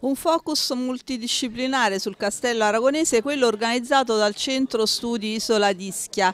Un focus multidisciplinare sul castello aragonese, quello organizzato dal Centro Studi Isola d'Ischia.